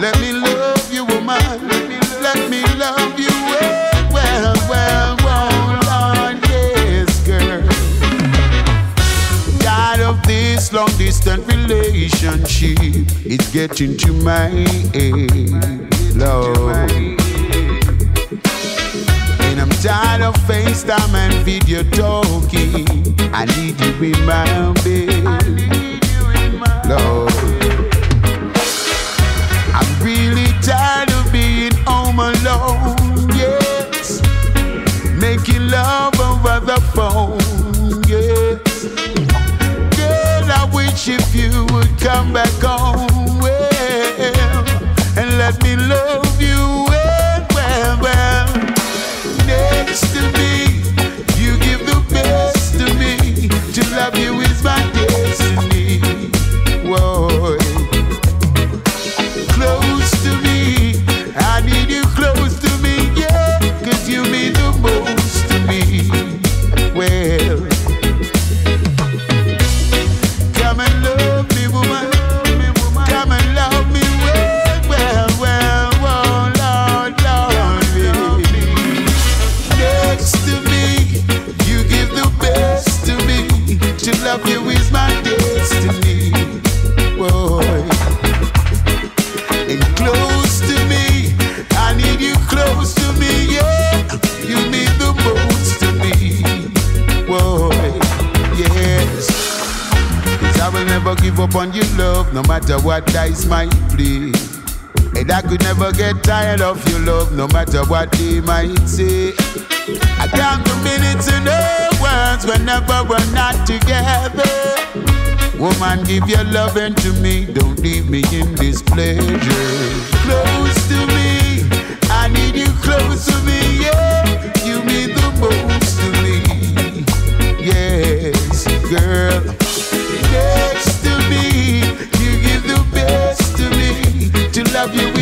Let me love you, woman. Let me love you well, well, well, well, Lord, yes, girl. Tired of this long distance relationship. It's getting to my head, Lord. And I'm tired of FaceTime and video talking. I need you in my bed, you never give up on your love, no matter what dice might play. And I could never get tired of your love, no matter what they might say. I count the minutes and hours whenever we're not together. Woman, give your loving to me, don't leave me in this pleasure. Close to me, I need you close love you.